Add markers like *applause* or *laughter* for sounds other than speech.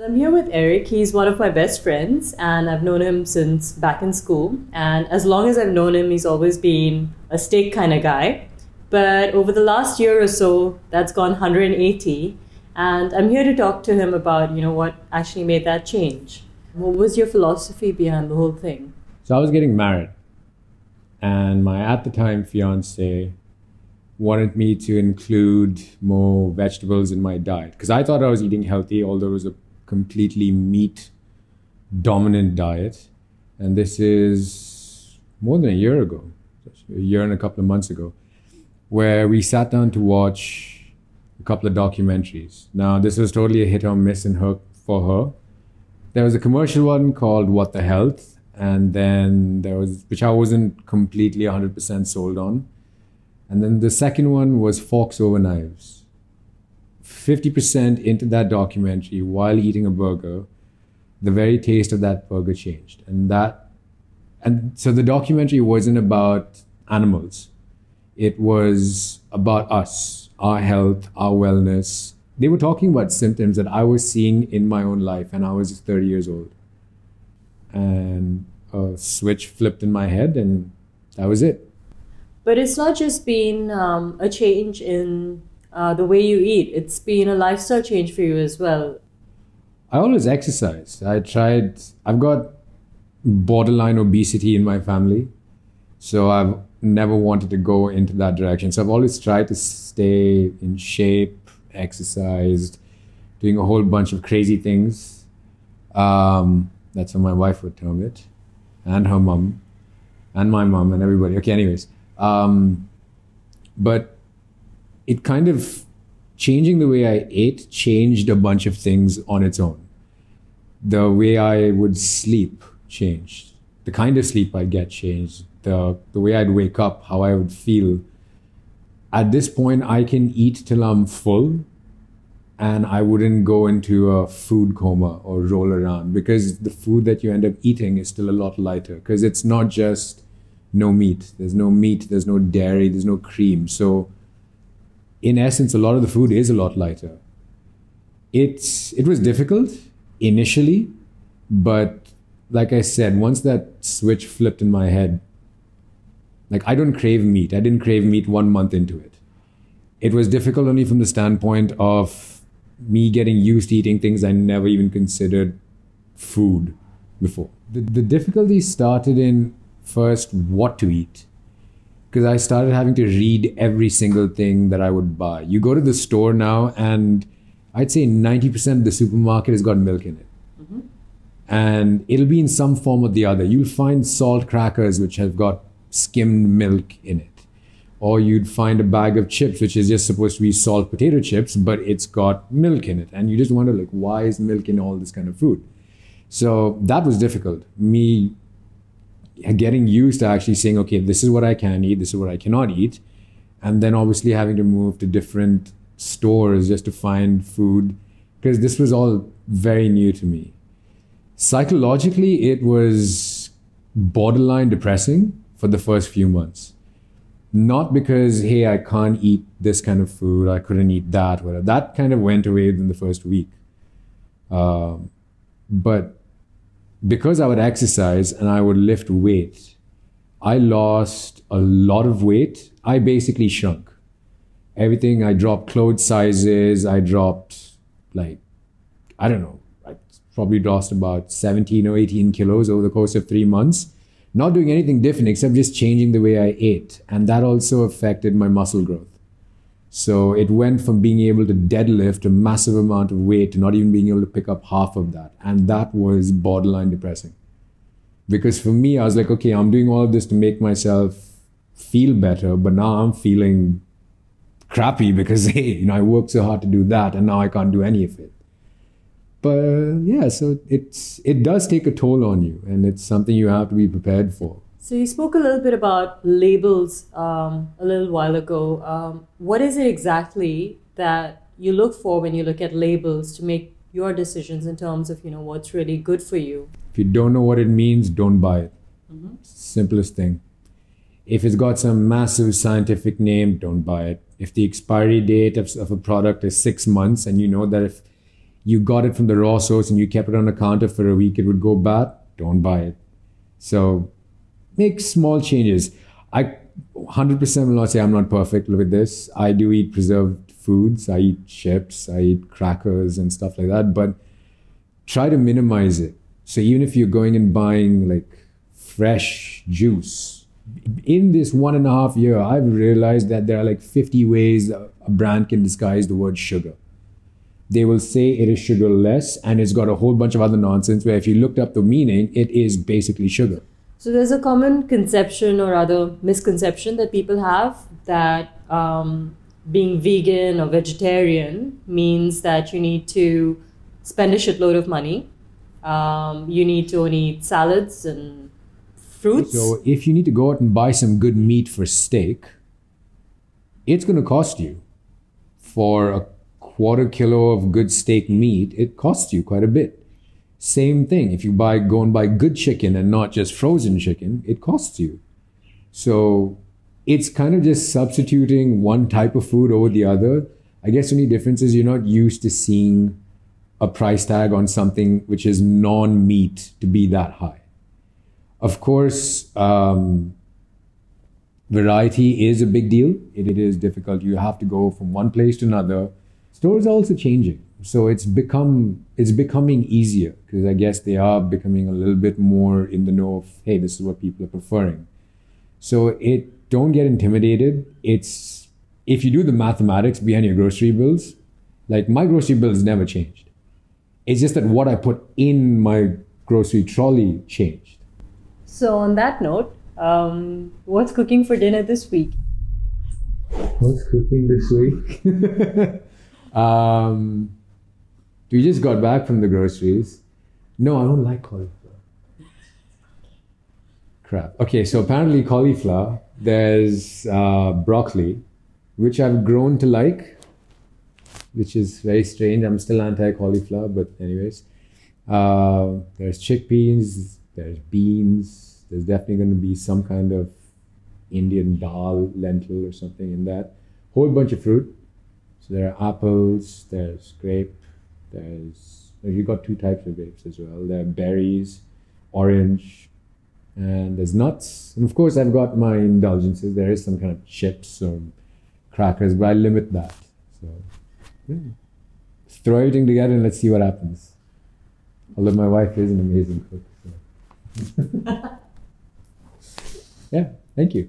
So I'm here with Eric. He's one of my best friends, and I've known him since back in school. And as long as I've known him, he's always been a steak kind of guy. But over the last year or so, that's gone 180. And I'm here to talk to him about, you know, what actually made that change. What was your philosophy behind the whole thing? So I was getting married, and my at the time fiance wanted me to include more vegetables in my diet because I thought I was eating healthy, although it was a completely meat dominant diet. And this is more than a year ago, a year and a couple of months ago, where we sat down to watch a couple of documentaries. Now, this was totally a hit or miss in her for her. There was a commercial one called What the Health, and then there was which I wasn't completely 100% sold on. And then the second one was Forks Over Knives 50% into that documentary while eating a burger, the very taste of that burger changed. And that, and so the documentary wasn't about animals. It was about us, our health, our wellness. They were talking about symptoms that I was seeing in my own life, and I was 30 years old. And a switch flipped in my head, and that was it. But it's not just been um, a change in uh, the way you eat. It's been a lifestyle change for you as well. I always exercise. I tried, I've got borderline obesity in my family. So I've never wanted to go into that direction. So I've always tried to stay in shape, exercised, doing a whole bunch of crazy things. Um, that's how my wife would term it, and her mom, and my mom, and everybody. Okay, anyways. Um, but it kind of changing the way I ate changed a bunch of things on its own. The way I would sleep changed. The kind of sleep I'd get changed. The, the way I'd wake up, how I would feel. At this point, I can eat till I'm full and I wouldn't go into a food coma or roll around because the food that you end up eating is still a lot lighter because it's not just no meat. There's no meat, there's no dairy, there's no cream. So in essence, a lot of the food is a lot lighter. It's it was difficult initially, but like I said, once that switch flipped in my head, like I don't crave meat. I didn't crave meat one month into it. It was difficult only from the standpoint of me getting used to eating things I never even considered food before. The, the difficulty started in first what to eat because I started having to read every single thing that I would buy. You go to the store now, and I'd say 90% of the supermarket has got milk in it. Mm-hmm. And it'll be in some form or the other. You'll find salt crackers which have got skimmed milk in it. Or you'd find a bag of chips which is just supposed to be salt potato chips, but it's got milk in it. And you just wonder, like, why is milk in all this kind of food? So that was difficult. Me getting used to actually saying, okay, this is what I can eat, this is what I cannot eat. And then obviously having to move to different stores just to find food, because this was all very new to me. Psychologically, it was borderline depressing for the first few months. Not because, hey, I can't eat this kind of food, I couldn't eat that, whatever. That kind of went away within the first week. Um, but because I would exercise and I would lift weight, I lost a lot of weight. I basically shrunk. Everything, I dropped clothes sizes, I dropped like, I don't know, I probably lost about 17 or 18 kilos over the course of three months. Not doing anything different except just changing the way I ate. And that also affected my muscle growth. So it went from being able to deadlift a massive amount of weight to not even being able to pick up half of that. And that was borderline depressing. Because for me, I was like, okay, I'm doing all of this to make myself feel better, but now I'm feeling crappy because, *laughs* hey, you know, I worked so hard to do that and now I can't do any of it. But yeah, so it's it does take a toll on you and it's something you have to be prepared for. So you spoke a little bit about labels um, a little while ago. Um, what is it exactly that you look for when you look at labels to make your decisions in terms of you know what's really good for you? If you don't know what it means, don't buy it. Mm-hmm. Simplest thing. If it's got some massive scientific name, don't buy it. If the expiry date of, of a product is six months and you know that if you got it from the raw source and you kept it on the counter for a week, it would go bad. Don't buy it. So make small changes. I 100% will not say I'm not perfect with this. I do eat preserved foods. I eat chips. I eat crackers and stuff like that. But try to minimize it. So even if you're going and buying like fresh juice, in this one and a half year, I've realized that there are like 50 ways a brand can disguise the word sugar. They will say it is sugarless and it's got a whole bunch of other nonsense where if you looked up the meaning, it is basically sugar. So there's a common conception or other misconception that people have that um, being vegan or vegetarian means that you need to spend a shitload of money. Um, you need to only eat salads and fruits. So if you need to go out and buy some good meat for steak, it's going to cost you. For a quarter kilo of good steak meat, it costs you quite a bit. Same thing. If you buy go and buy good chicken and not just frozen chicken, it costs you. So it's kind of just substituting one type of food over the other. I guess the only difference is you're not used to seeing a price tag on something which is non meat to be that high. Of course, um, variety is a big deal. It, it is difficult. You have to go from one place to another. Stores are also changing, so it's become it's becoming easier because I guess they are becoming a little bit more in the know of hey, this is what people are preferring. So it don't get intimidated. It's if you do the mathematics behind your grocery bills, like my grocery bills never changed. It's just that what I put in my grocery trolley changed. So, on that note, um, what's cooking for dinner this week? What's cooking this week? *laughs* um, we just got back from the groceries. No, I don't like cauliflower. Crap. Okay, so apparently cauliflower. There's uh, broccoli, which I've grown to like which is very strange. I'm still anti cauliflower, but anyways, uh, there's chickpeas, there's beans. There's definitely going to be some kind of Indian dal, lentil, or something in that. Whole bunch of fruit. So there are apples. There's grape. There's you've got two types of grapes as well. There are berries, orange, and there's nuts. And of course, I've got my indulgences. There is some kind of chips or crackers, but I limit that. So Throw everything together and let's see what happens. Although my wife is an amazing cook. So. *laughs* yeah, thank you.